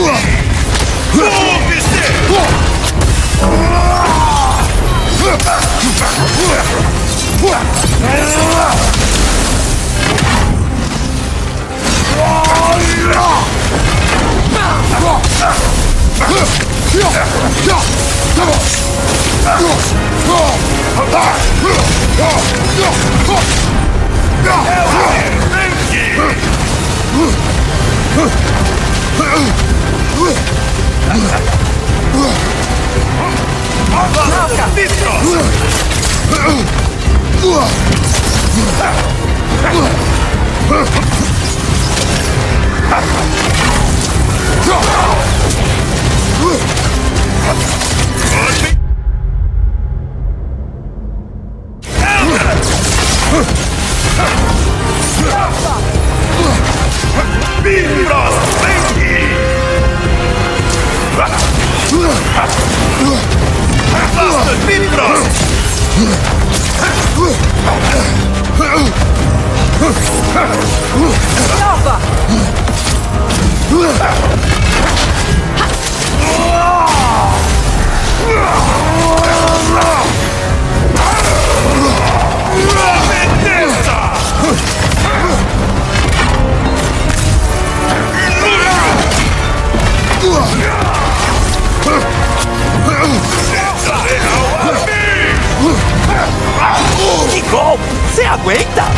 Oh! A mim! Bifrost, Nova! Que golpe! Você aguenta?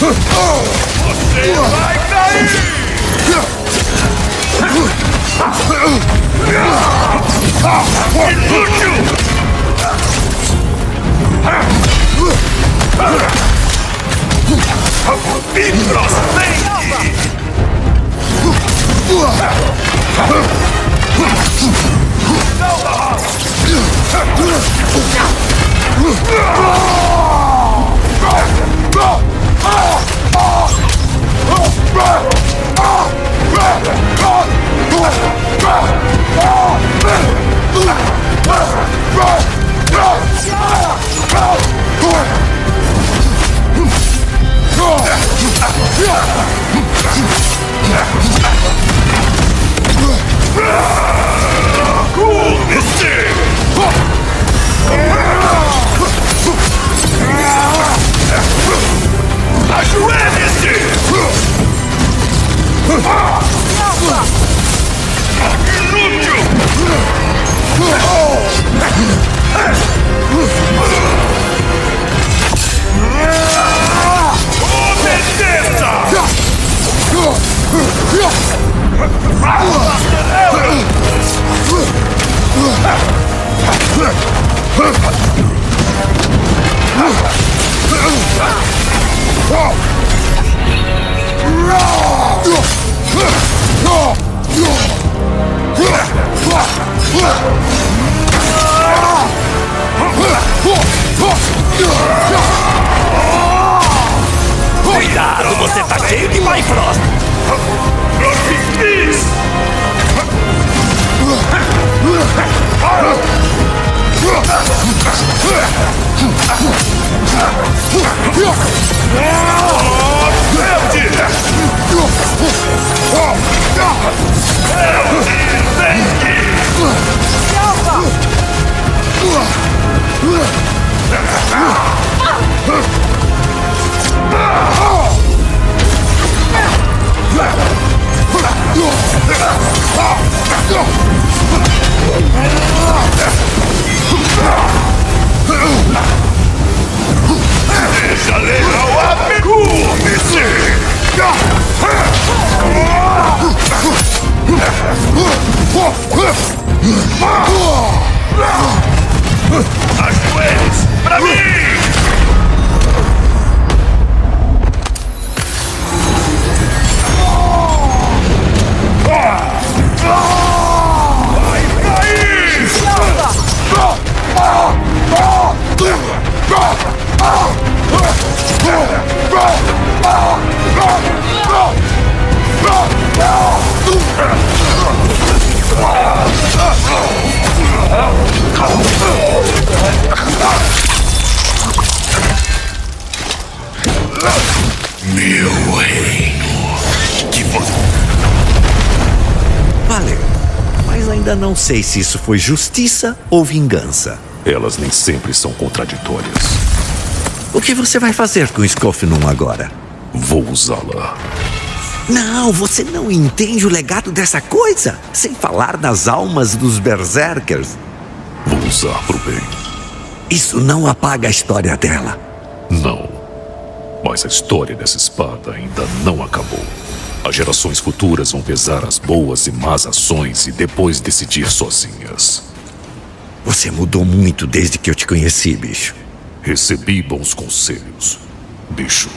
Você vai cair! Inútil! Bifrost, vem Asherim! Cuidado, você tá cheio de Bifrost! Seja legal, acostume-se! Ajoelhe-se pra mim! Meu reino. Que. Valeu. Mas ainda não sei se isso foi justiça ou vingança. Elas nem sempre são contraditórias. O que você vai fazer com Scoffnum agora? Vou usá-la. Não, você não entende o legado dessa coisa. Sem falar das almas dos Berserkers. Vou usar pro bem. Isso não apaga a história dela. Não. Mas a história dessa espada ainda não acabou. As gerações futuras vão pesar as boas e más ações e depois decidir sozinhas. Você mudou muito desde que eu te conheci, bicho. Recebi bons conselhos, bicho.